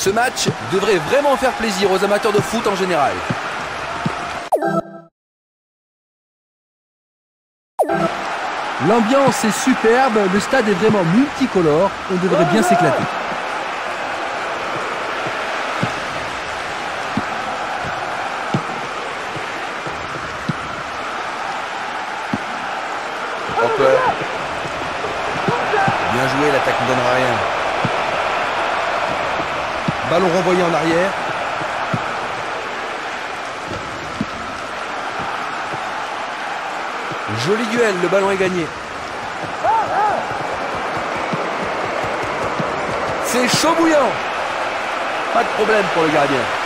Ce match devrait vraiment faire plaisir aux amateurs de foot en général. L'ambiance est superbe, le stade est vraiment multicolore, on devrait bien s'éclater. Bien joué, l'attaque ne donnera rien. Ballon renvoyé en arrière. Joli duel, le ballon est gagné. C'est chaud bouillant. Pas de problème pour le gardien.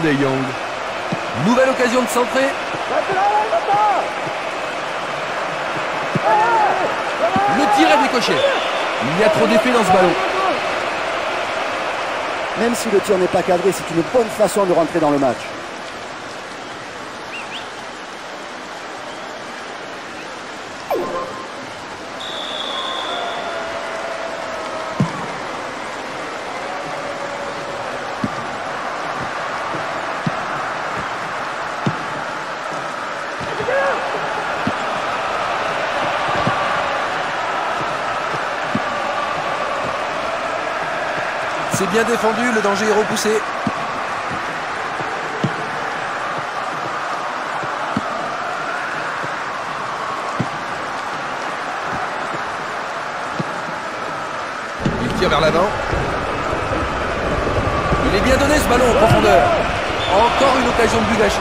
De. Nouvelle occasion de centrer. Le tir est décoché. Il y a trop d'effet dans ce ballon. Même si le tir n'est pas cadré, c'est une bonne façon de rentrer dans le match. C'est bien défendu, le danger est repoussé. Il tire vers l'avant. Il est bien donné ce ballon en profondeur. Encore une occasion de but gâchée.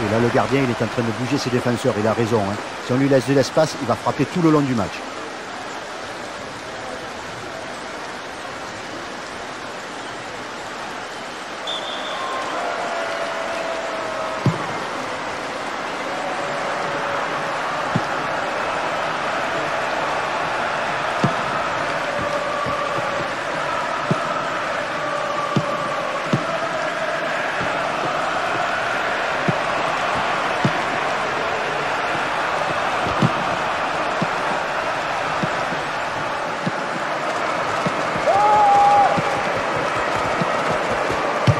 Et là, le gardien, il est en train de bouger ses défenseurs. Il a raison. hein. Si on lui laisse de l'espace, il va frapper tout le long du match.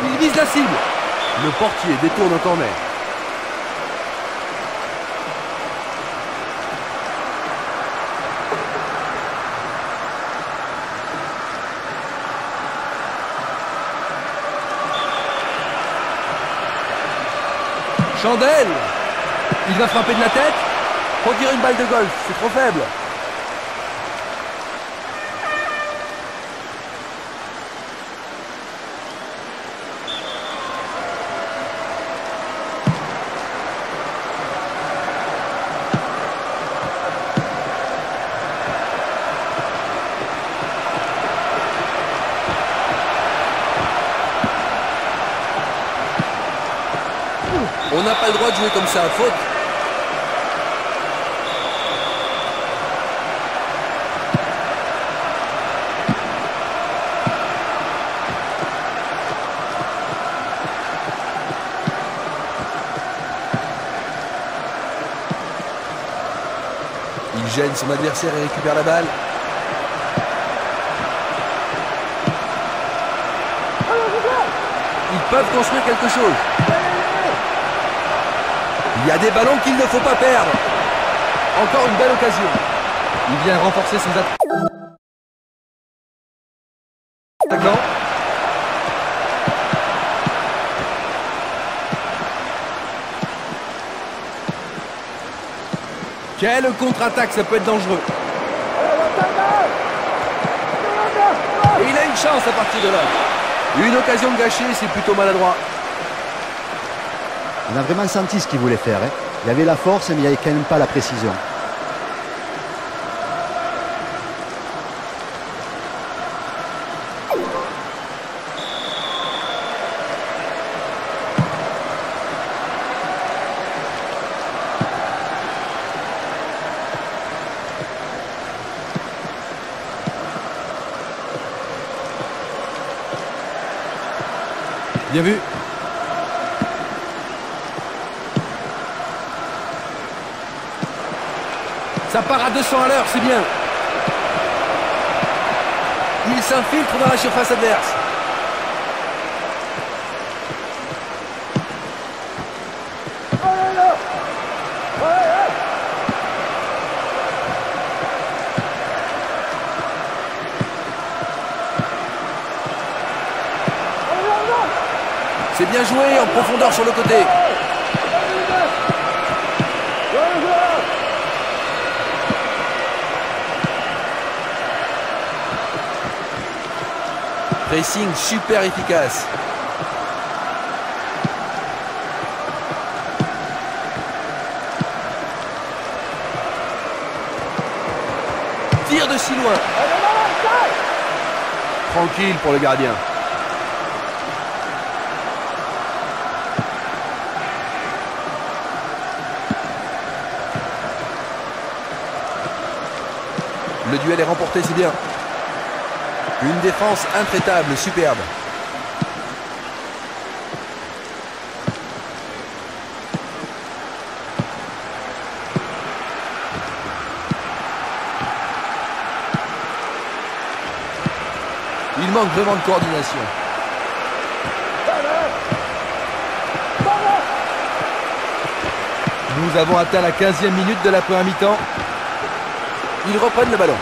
Il vise la cible. Le portier détourne en corner. Chandelle Il va frapper de la tête Pour dire une balle de golf, c'est trop faible. Comme ça à faute. Il gêne son adversaire et récupère la balle. Ils peuvent construire quelque chose. Il y a des ballons qu'il ne faut pas perdre. Encore une belle occasion. Il vient renforcer attaques. Attaquant. Quelle contre-attaque, ça peut être dangereux. Et il a une chance à partir de là. Une occasion de gâcher, c'est plutôt maladroit. On a vraiment senti ce qu'il voulait faire. Hein. Il y avait la force, mais il n'y avait quand même pas la précision. Bien vu. Ça part à 200 à l'heure, c'est bien. Il s'infiltre dans la surface adverse. C'est bien joué en profondeur sur le côté. Pressing super efficace. Tire de si loin. Tranquille pour le gardien. Le duel est remporté, c'est bien. Une défense intraitable, superbe. Il manque vraiment de coordination. Nous avons atteint la 15e minute de la première mi-temps. Ils reprennent le ballon.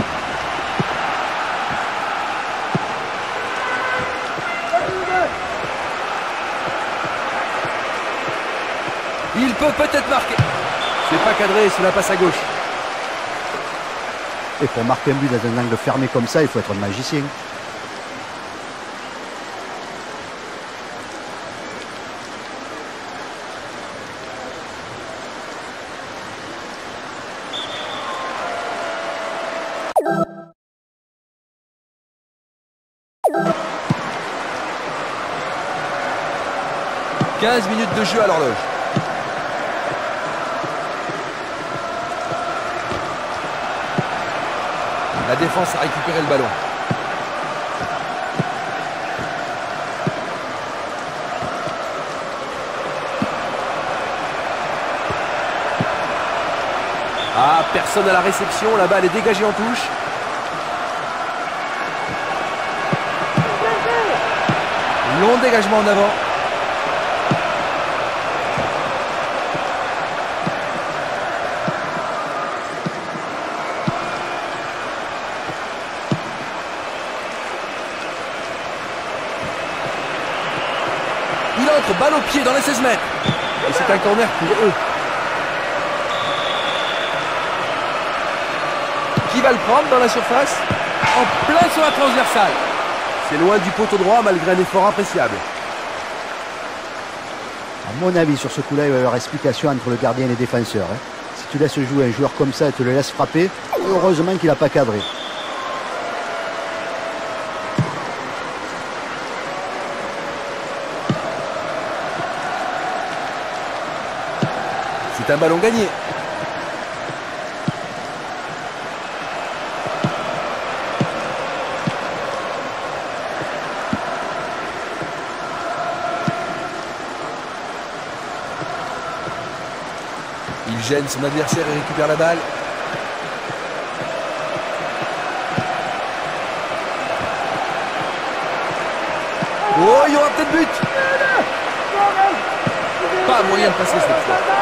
Il peut peut-être marquer. C'est pas cadré, c'est la passe à gauche. Et pour marquer un but dans un angle fermé comme ça, il faut être un magicien. « 15 minutes de jeu à l'horloge. La défense a récupéré le ballon. Ah, personne à la réception, la balle est dégagée en touche. Long dégagement en avant. Balle au pied dans les 16 mètres. Et c'est un corner pour eux. Qui va le prendre dans la surface En plein sur la transversale. C'est loin du poteau droit malgré un effort appréciable. À mon avis, sur ce coup-là, il va y avoir explication entre le gardien et les défenseurs. hein. Si tu laisses jouer un joueur comme ça et te le laisses frapper, heureusement qu'il n'a pas cadré. Un ballon gagné. Il gêne son adversaire et récupère la balle. Oh, il y aura peut-être but Pas moyen de passer cette fois.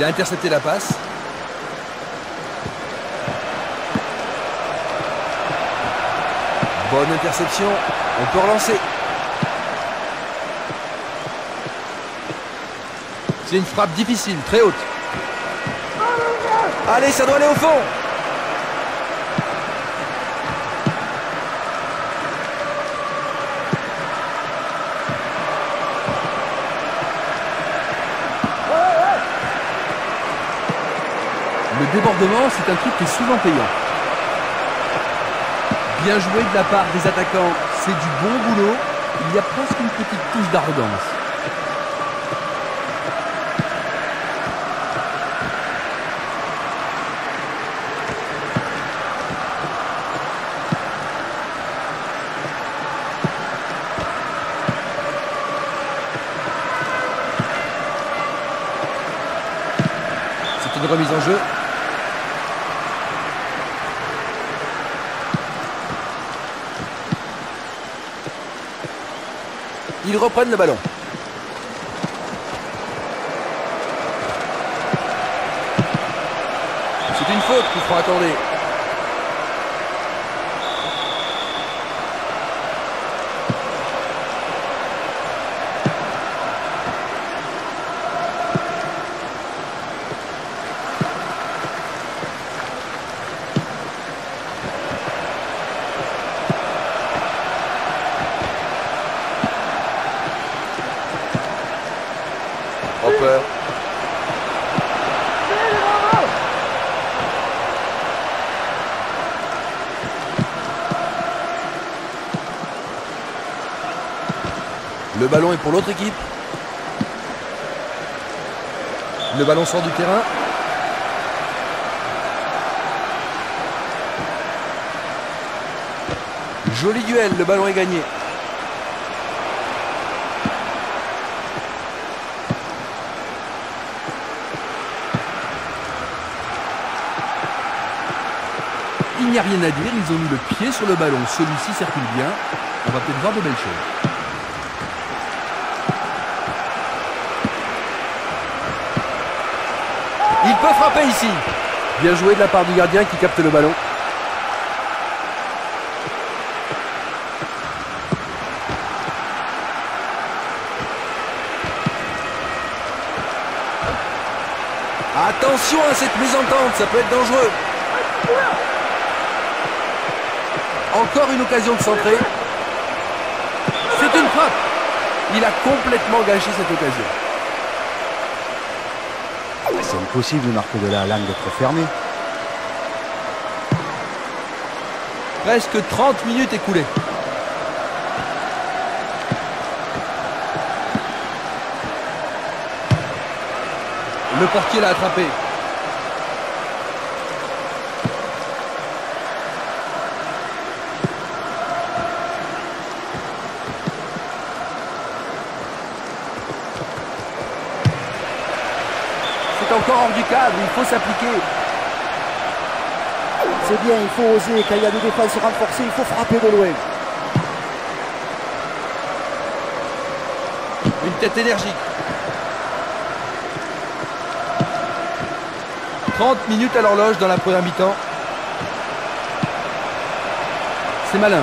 Il a intercepté la passe. Bonne interception. On peut relancer. C'est une frappe difficile, très haute. Allez, ça doit aller au fond. Débordement, c'est un truc qui est souvent payant. Bien joué de la part des attaquants, c'est du bon boulot. Il y a presque une petite touche d'arrogance. C'est une remise en jeu Ils reprennent le ballon. C'est une faute qu'il faut accorder. Hopper. Le ballon est pour l'autre équipe. Le ballon sort du terrain. Joli duel, le ballon est gagné. Il n'y a rien à dire, ils ont mis le pied sur le ballon. Celui-ci circule bien. On va peut-être voir de belles choses. Peut frapper ici. Bien joué de la part du gardien qui capte le ballon. Attention à cette mésentente, ça peut être dangereux. Encore une occasion de centrer. C'est une frappe. Il a complètement gâché cette occasion. C'est impossible de marquer de la langue d'être fermé. Presque 30 minutes écoulées. Le portier l'a attrapé. Hors du cadre, il faut s'appliquer. C'est bien, il faut oser. Quand il y a des défenses renforcées, il faut frapper de loin. Une tête énergique. 30 minutes à l'horloge dans la première mi-temps. C'est malin.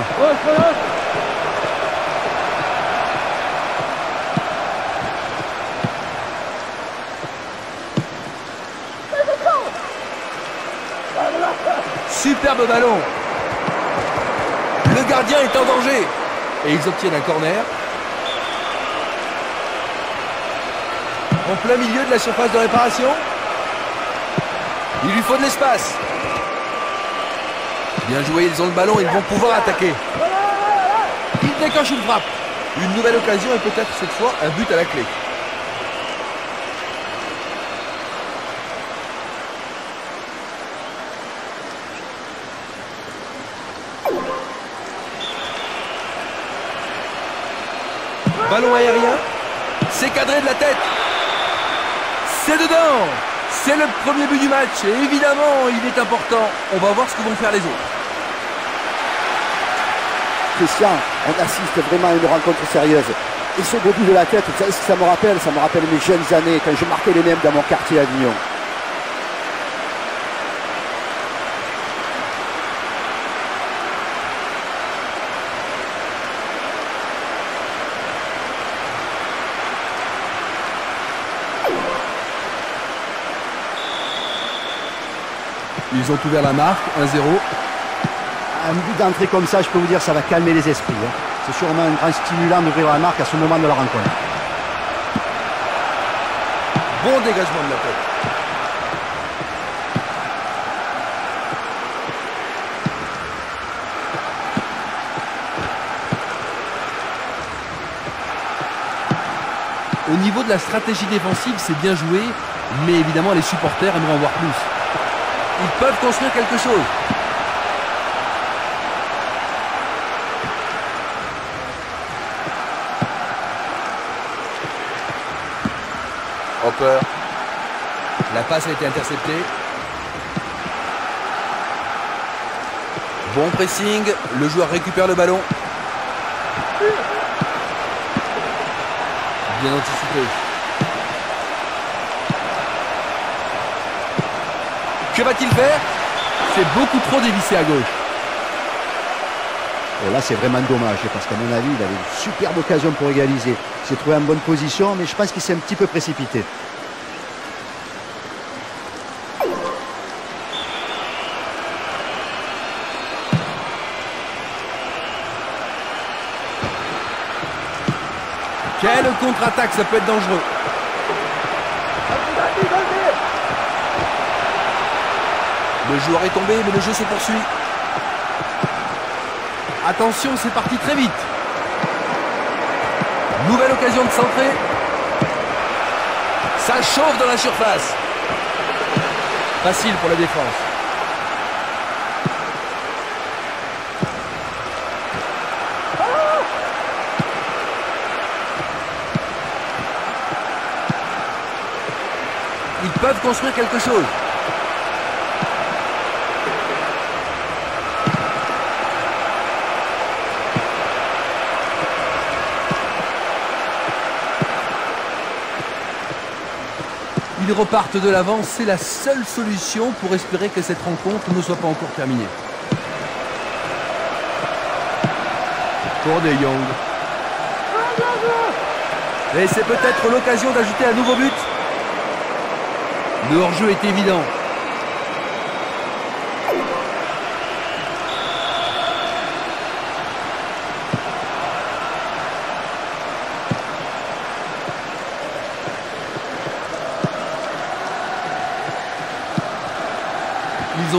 Ballon. Le gardien est en danger. Et ils obtiennent un corner. En plein milieu de la surface de réparation. Il lui faut de l'espace. Bien joué, ils ont le ballon, ils vont pouvoir attaquer. Il déclenche une frappe. Une nouvelle occasion et peut-être cette fois un but à la clé. Ballon aérien. C'est cadré de la tête. C'est dedans. C'est le premier but du match et évidemment il est important. On va voir ce que vont faire les autres. Christian, on assiste vraiment à une rencontre sérieuse. Et ce beau but de la tête, vous savez ce que ça me rappelle? Ça me rappelle mes jeunes années, quand je marquais les mêmes dans mon quartier à Avignon. Ils ont ouvert la marque, 1-0. Un but d'entrée comme ça, je peux vous dire, ça va calmer les esprits. hein. C'est sûrement un grand stimulant d'ouvrir la marque à ce moment de la rencontre. Bon dégagement de la tête. Au niveau de la stratégie défensive, c'est bien joué, mais évidemment les supporters aimeraient en voir plus. Ils peuvent construire quelque chose. Hopper. La passe a été interceptée. Bon pressing, le joueur récupère le ballon. Bien anticipé. Que va-t-il faire? C'est beaucoup trop dévissé à gauche. Et là, c'est vraiment dommage, parce qu'à mon avis, il avait une superbe occasion pour égaliser. Il s'est trouvé en bonne position, mais je pense qu'il s'est un petit peu précipité. Quelle contre-attaque, ça peut être dangereux. Le joueur est tombé, mais le jeu se poursuit. Attention, c'est parti très vite. Nouvelle occasion de centrer. Ça chauffe dans la surface. Facile pour la défense. Ils peuvent construire quelque chose. Ils repartent de l'avant, c'est la seule solution pour espérer que cette rencontre ne soit pas encore terminée. Pour De Jong. Et c'est peut-être l'occasion d'ajouter un nouveau but. Le hors-jeu est évident.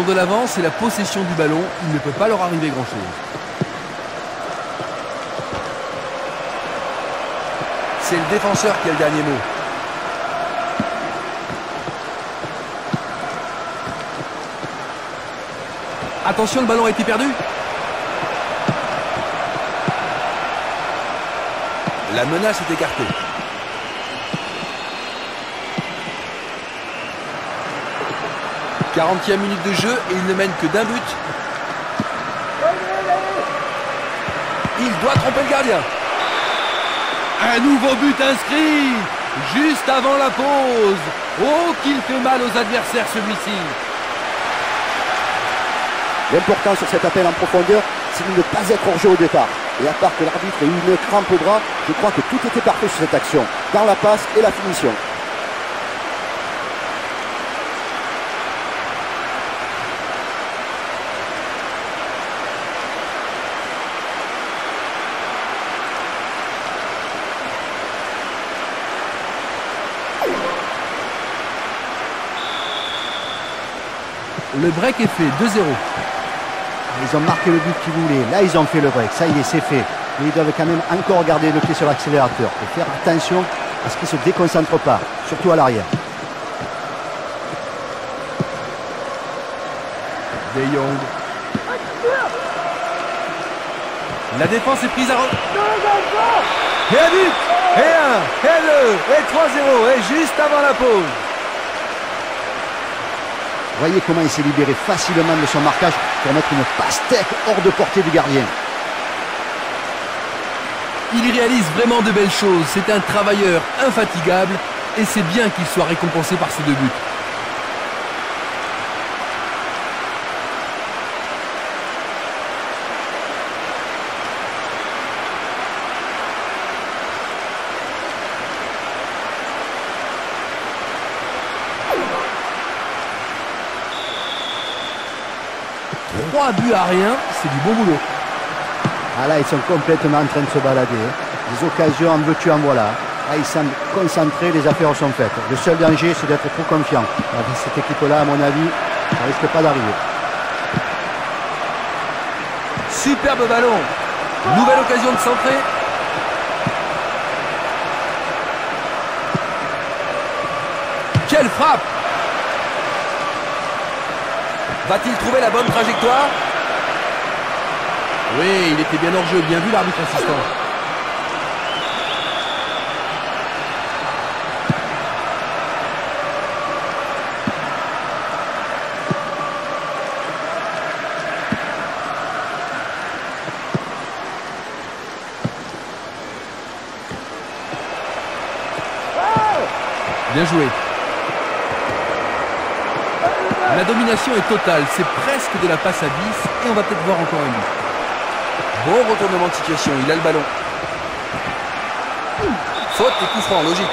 De l'avance et la possession du ballon, il ne peut pas leur arriver grand-chose. C'est le défenseur qui a le dernier mot. Attention, le ballon a été perdu. La menace est écartée. « 40e minute de jeu et il ne mène que d'un but. Il doit tromper le gardien. Un nouveau but inscrit juste avant la pause. Oh, qu'il fait mal aux adversaires celui-ci. L'important sur cet appel en profondeur, c'est de ne pas être hors jeu au départ. Et à part que l'arbitre ait eu une crampe au bras, je crois que tout était parfait sur cette action, dans la passe et la finition. Le break est fait, 2-0. Ils ont marqué le but qu'ils voulaient. Là, ils ont fait le break. Ça y est, c'est fait. Mais ils doivent quand même encore garder le pied sur l'accélérateur et faire attention à ce qu'ils ne se déconcentrent pas, surtout à l'arrière. De Jong. La défense est prise à... Et but Et un Et deux Et 3-0 Et juste avant la pause Voyez comment il s'est libéré facilement de son marquage pour mettre une pastèque hors de portée du gardien. Il réalise vraiment de belles choses. C'est un travailleur infatigable et c'est bien qu'il soit récompensé par ces deux. Trois buts à rien, c'est du bon boulot. Ah là, ils sont complètement en train de se balader. Des occasions en veux-tu, en voilà. Là, ils semblent concentrés, les affaires sont faites. Le seul danger, c'est d'être trop confiant. Avec cette équipe-là, à mon avis, ça risque pas d'arriver. Superbe ballon Nouvelle occasion de centrer Quelle frappe Va-t-il trouver la bonne trajectoire Oui, il était bien hors jeu, bien vu l'arbitre assistant. Bien joué. La domination est totale, c'est presque de la passe à 10 et on va peut-être voir encore un but. Bon retournement de situation, il a le ballon. Faute et coup franc, logique.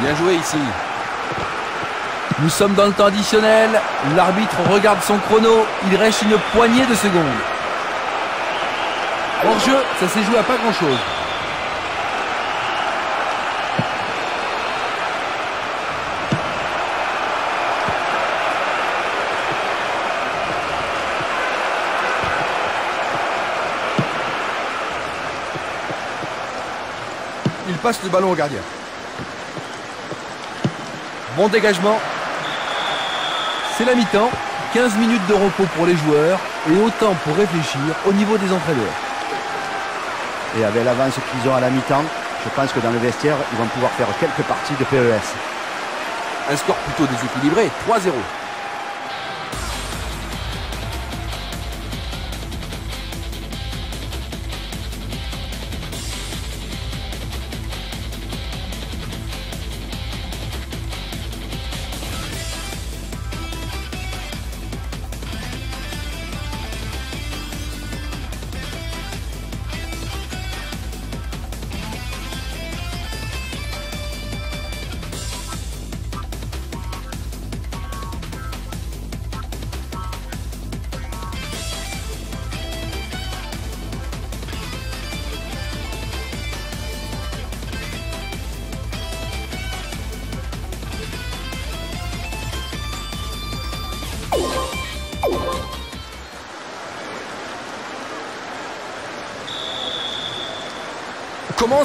Bien joué ici. Nous sommes dans le temps additionnel. L'arbitre regarde son chrono. Il reste une poignée de secondes. Hors jeu, ça s'est joué à pas grand chose. Il passe le ballon au gardien. Bon dégagement. C'est la mi-temps. 15 minutes de repos pour les joueurs et autant pour réfléchir au niveau des entraîneurs. Et avec l'avance qu'ils ont à la mi-temps, je pense que dans le vestiaire, ils vont pouvoir faire quelques parties de PES. Un score plutôt déséquilibré, 3-0.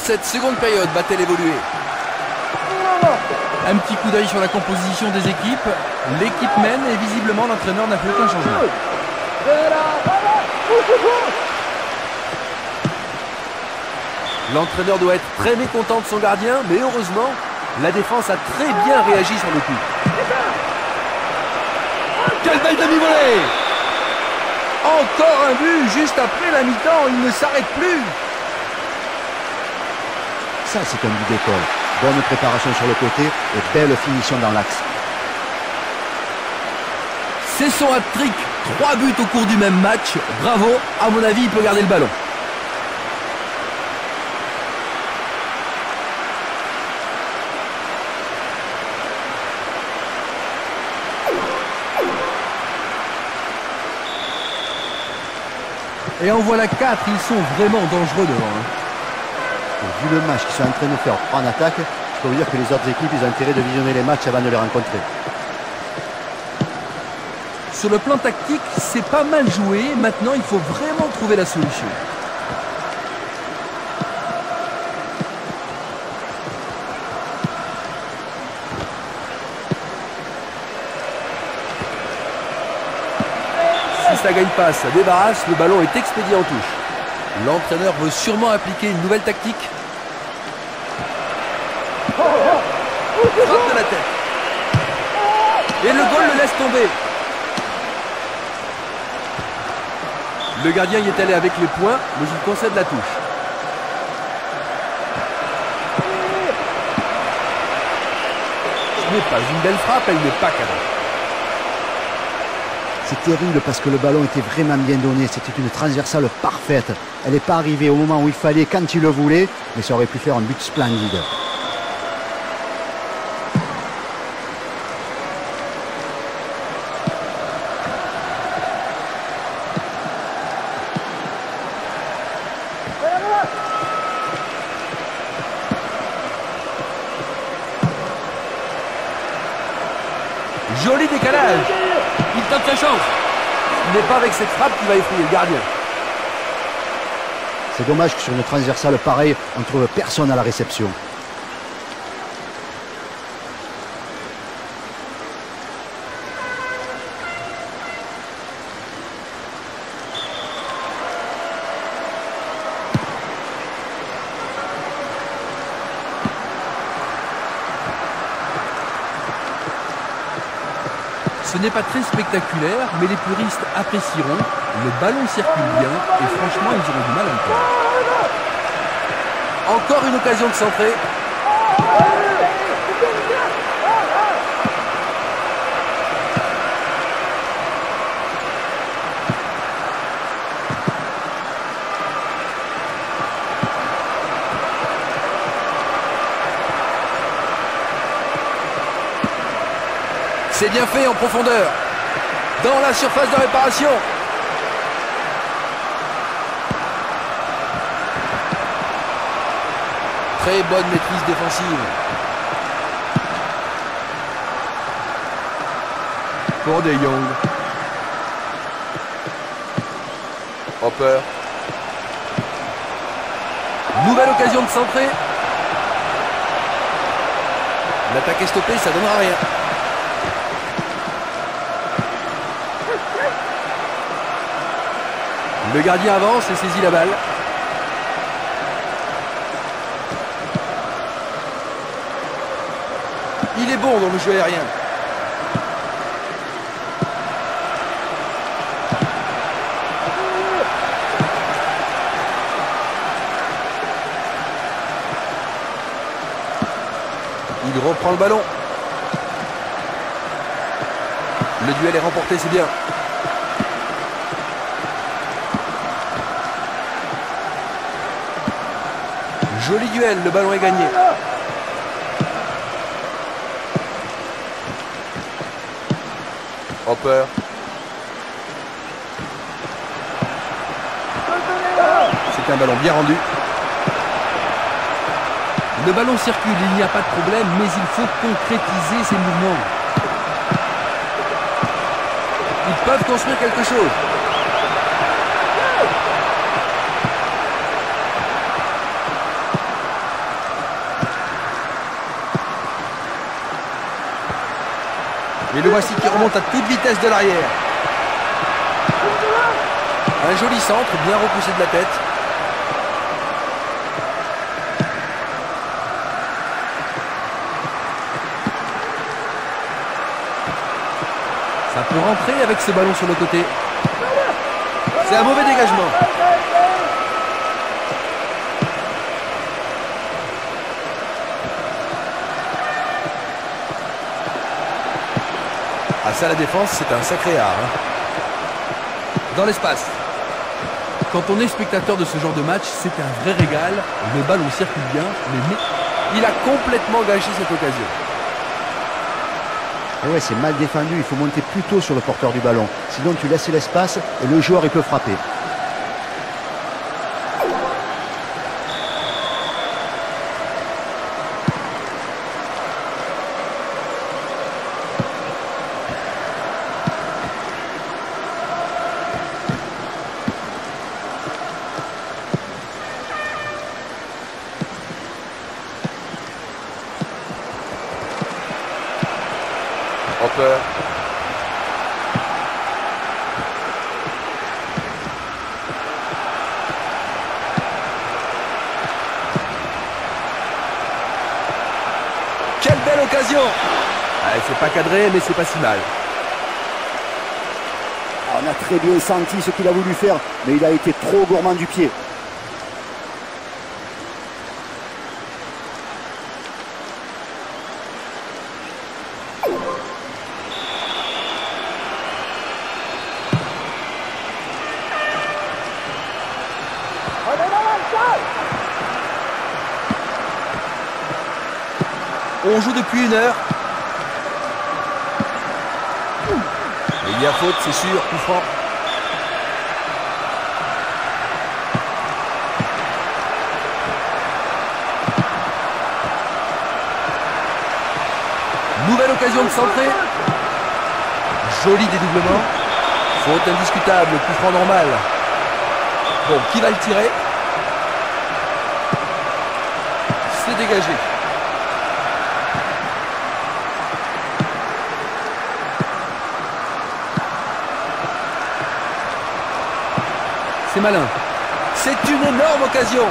Cette seconde période va-t-elle évoluer Un petit coup d'œil sur la composition des équipes. L'équipe mène et visiblement l'entraîneur n'a fait aucun changement. L'entraîneur doit être très mécontent de son gardien, mais heureusement, la défense a très bien réagi sur le coup. Quelle belle demi-volée Encore un but juste après la mi-temps, il ne s'arrête plus Ça, c'est un but d'école. Bonne préparation sur le côté et belle finition dans l'axe. C'est son hat-trick. Trois buts au cours du même match. Bravo. À mon avis, il peut garder le ballon. Et en voilà quatre, ils sont vraiment dangereux devant. hein. Vu le match qu'ils sont en train de faire en attaque, je peux vous dire que les autres équipes, ont intérêt de visionner les matchs avant de les rencontrer. Sur le plan tactique, c'est pas mal joué. Maintenant, il faut vraiment trouver la solution. Si ça gagne pas, ça débarrasse, le ballon est expédié en touche. L'entraîneur veut sûrement appliquer une nouvelle tactique. Et le goal le laisse tomber. Le gardien y est allé avec les points, mais il concède la touche. Ce n'est pas une belle frappe, elle n'est pas cadrée. C'est terrible parce que le ballon était vraiment bien donné. C'était une transversale parfaite. Elle n'est pas arrivée au moment où il fallait, quand il le voulait, mais ça aurait pu faire un but splendide. Joli décalage. Il tente sa chance. Ce n'est pas avec cette frappe qu'il va effrayer le gardien. C'est dommage que sur une transversale pareille, on ne trouve personne à la réception. N'est pas très spectaculaire, mais les puristes apprécieront. Le ballon circule bien et franchement, ils auront du mal à le perdre. Encore une occasion de centrer. C'est bien fait en profondeur. Dans la surface de réparation. Très bonne maîtrise défensive. Pour De Jong. Hopper. Nouvelle occasion de centrer. L'attaque est stoppée, ça donnera rien. Le gardien avance et saisit la balle. Il est bon dans le jeu aérien. Il reprend le ballon. Le duel est remporté, c'est bien. Joli duel, le ballon est gagné. Hopper. C'est un ballon bien rendu. Le ballon circule, il n'y a pas de problème, mais il faut concrétiser ses mouvements. Ils peuvent construire quelque chose. Et le voici qui remonte à toute vitesse de l'arrière. Un joli centre, bien repoussé de la tête. Ça peut rentrer avec ce ballon sur le côté. C'est un mauvais dégagement. Ah ça la défense c'est un sacré art. hein. Dans l'espace. Quand on est spectateur de ce genre de match, c'est un vrai régal. Le ballon circule bien, mais Il a complètement gâché cette occasion. Et ouais, c'est mal défendu, il faut monter plus tôt sur le porteur du ballon. Sinon tu laisses l'espace et le joueur il peut frapper. Hopper. Quelle belle occasion Ah, Mais c'est pas si mal. Ah, On a très bien senti ce qu'il a voulu faire, mais il a été trop gourmand du pied. On joue depuis une heure. Il y a faute, c'est sûr, coup franc. Nouvelle occasion de centrer. Joli dédoublement. Faute indiscutable, coup franc normal. Bon, qui va le tirer? C'est dégagé. C'est une énorme occasion.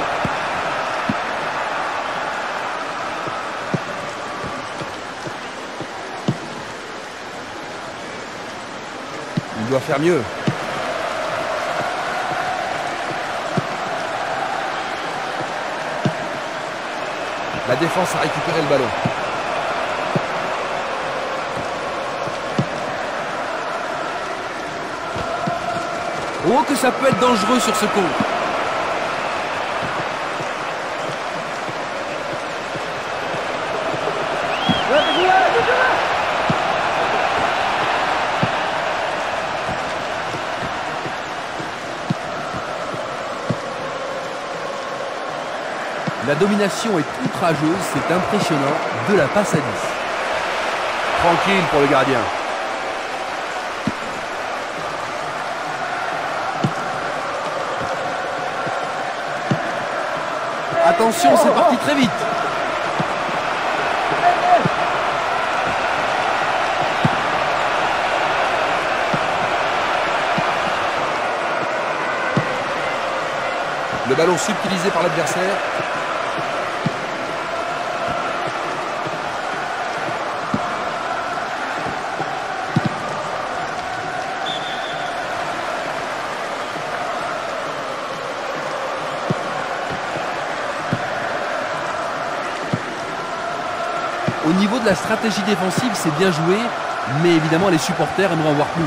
doit faire mieux. La défense a récupéré le ballon. Oh, que ça peut être dangereux sur ce coup. La domination est outrageuse, c'est impressionnant, de la passe à 10. Tranquille pour le gardien. Attention, c'est parti très vite. Le ballon subtilisé par l'adversaire. La stratégie défensive, c'est bien joué, mais évidemment les supporters aimeraient en voir plus.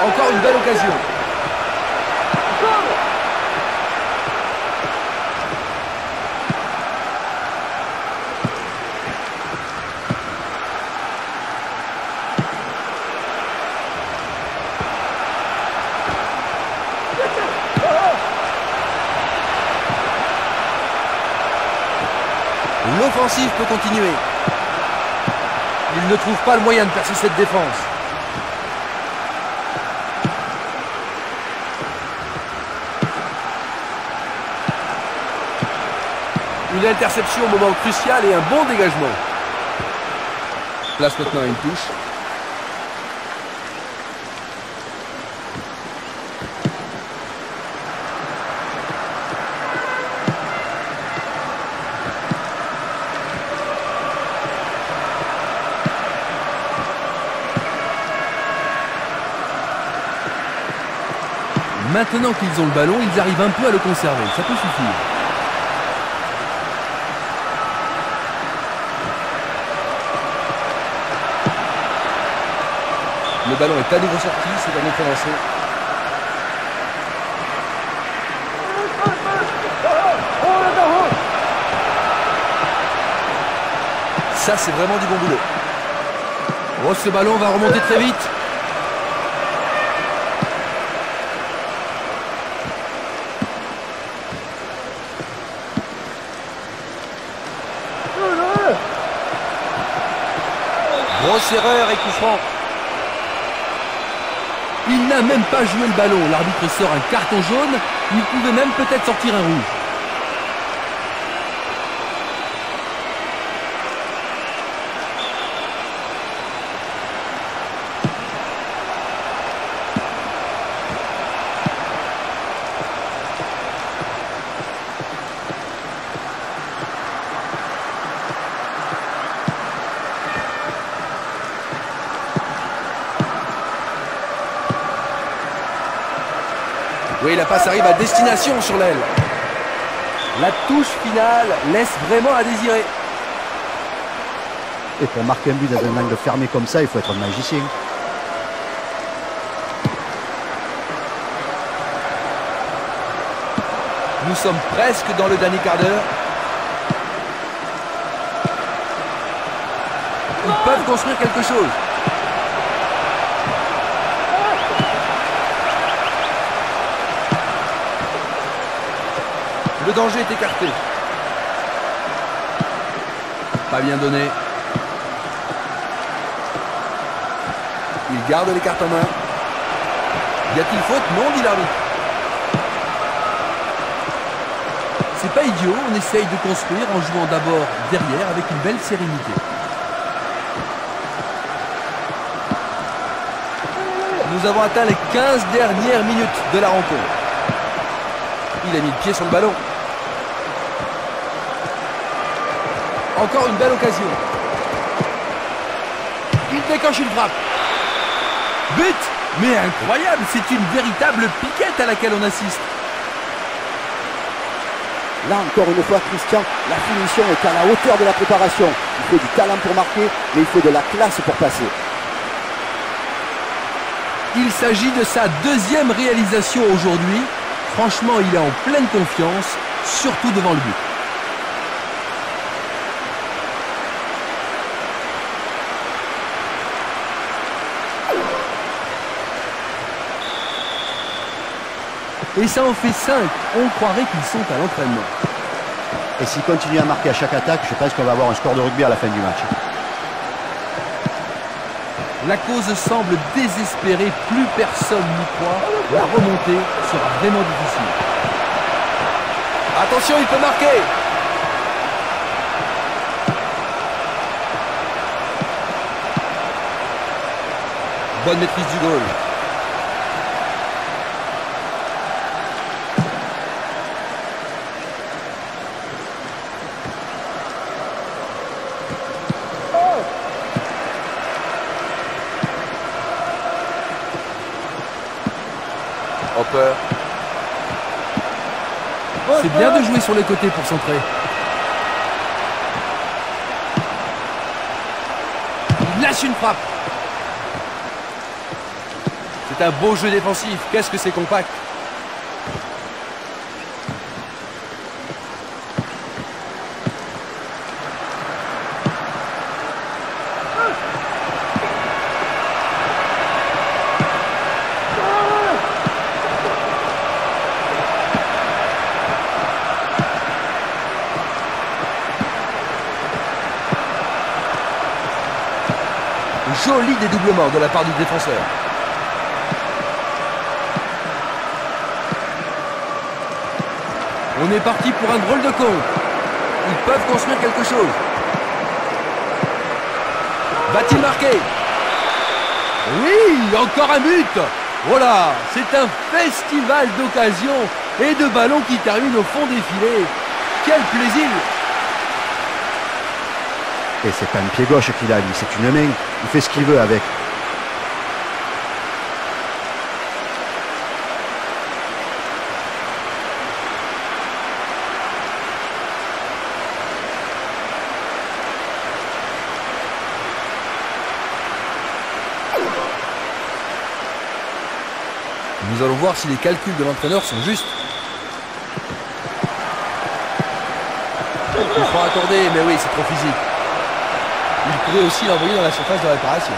Encore une belle occasion. L'offensive peut continuer. Il ne trouve pas le moyen de percer cette défense. Une interception au moment crucial et un bon dégagement. Place maintenant à une touche. Maintenant qu'ils ont le ballon, ils arrivent un peu à le conserver. Ça peut suffire. Le ballon est à nouveau sorti, c'est un autre. Ça, c'est vraiment du bon boulot. Oh, ce ballon va remonter très vite. Et coup franc. Il n'a même pas joué le ballon. L'arbitre sort un carton jaune. Il pouvait même peut-être sortir un rouge. Passe arrive à destination sur l'aile. La touche finale laisse vraiment à désirer. Et pour marquer un but dans un angle fermé comme ça, il faut être un magicien. Nous sommes presque dans le dernier quart d'heure. Ils peuvent construire quelque chose. Le danger est écarté. Pas bien donné. Il garde les cartes en main. Y a-t-il faute? Non, dit l'arbitre. C'est pas idiot, on essaye de construire en jouant d'abord derrière avec une belle sérénité. Nous avons atteint les 15 dernières minutes de la rencontre. Il a mis le pied sur le ballon. Encore une belle occasion. Il déclenche une frappe. But Mais incroyable, c'est une véritable piquette à laquelle on assiste. Là encore une fois, Christian, la finition est à la hauteur de la préparation. Il faut du talent pour marquer, mais il faut de la classe pour passer. Il s'agit de sa deuxième réalisation aujourd'hui. Franchement, il est en pleine confiance, surtout devant le but. Et ça en fait 5. On croirait qu'ils sont à l'entraînement. Et s'ils continuent à marquer à chaque attaque, je pense qu'on va avoir un score de rugby à la fin du match. La cause semble désespérée, plus personne n'y croit. La remontée sera vraiment difficile. Attention, il peut marquer Bonne maîtrise du goal. Hopper. C'est bien de jouer les côtés pour centrer. Il lâche une frappe. C'est un beau jeu défensif. Qu'est-ce que c'est compact De la part du défenseur. On est parti pour un drôle de compte. Ils peuvent construire quelque chose. Va-t-il marquer? Oui, encore un but Voilà, c'est un festival d'occasions et de ballons qui terminent au fond des filets. Quel plaisir Et c'est pas un pied gauche qu'il a, lui, c'est une main. Il fait ce qu'il veut avec. Voir si les calculs de l'entraîneur sont justes. Il faut accorder, mais oui, c'est trop physique. Il pourrait aussi l'envoyer dans la surface de réparation.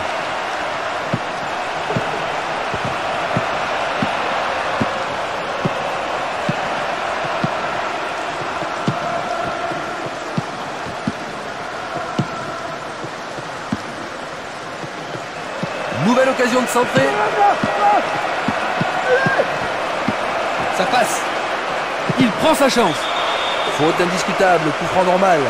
Nouvelle occasion de centrer. Ça passe. Il prend sa chance. Faute indiscutable, coup franc normal.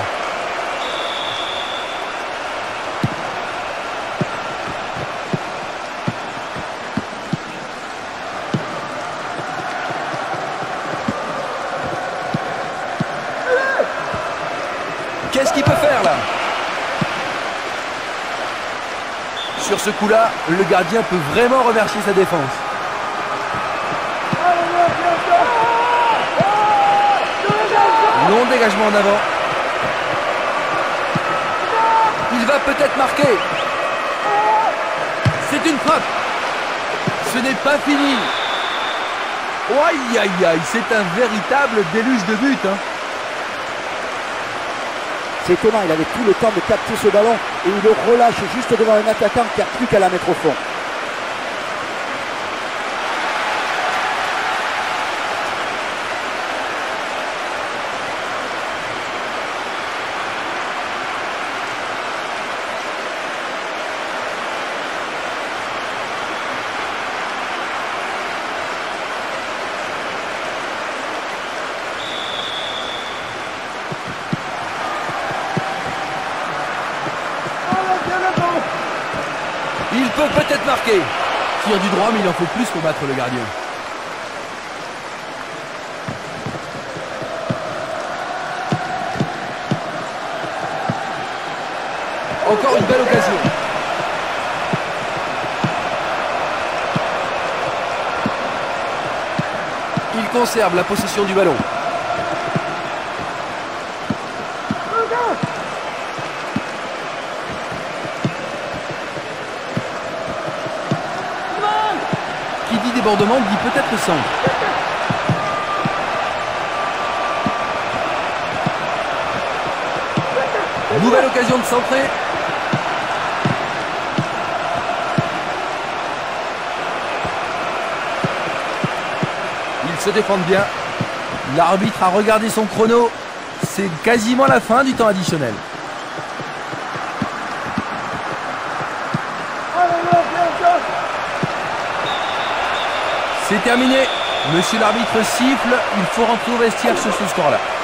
Qu'est-ce qu'il peut faire là? Sur ce coup-là, le gardien peut vraiment remercier sa défense. Long dégagement en avant. Il va peut-être marquer. C'est une frappe. Ce n'est pas fini. Aïe aïe aïe, c'est un véritable déluge de but. Hein. C'est étonnant, il avait tout le temps de capter ce ballon et il le relâche juste devant un attaquant qui n'a plus qu'à la mettre au fond. Il peut peut-être marquer. Tire du droit, mais il en faut plus pour battre le gardien. Encore une belle occasion. Il conserve la possession du ballon. Qui dit débordement dit peut-être centre. Nouvelle occasion de centrer. Ils se défendent bien. L'arbitre a regardé son chrono. C'est quasiment la fin du temps additionnel. C'est terminé. Monsieur l'arbitre siffle. Il faut rentrer au vestiaire sur ce score-là.